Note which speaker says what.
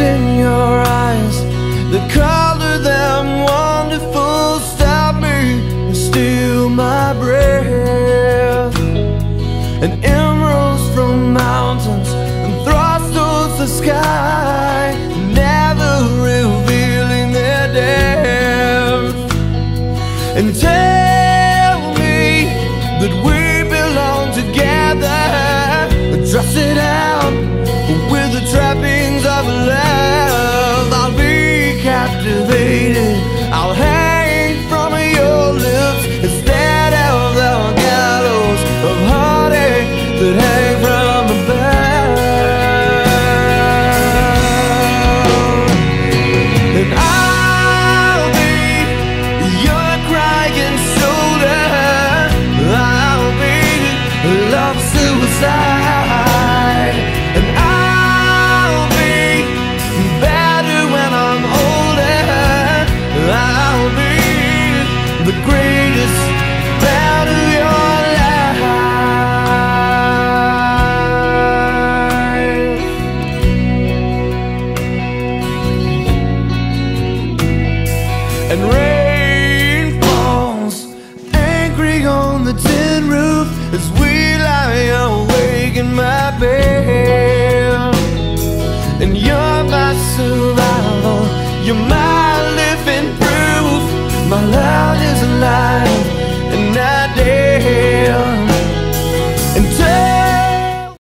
Speaker 1: in your eyes The color them wonderful Stop me and steal my breath. And emeralds from mountains And thrusts towards the sky And tell me that we the greatest battle of your life. And rain falls angry on the tin roof as we lie awake in my bed. And you're my survival, you're my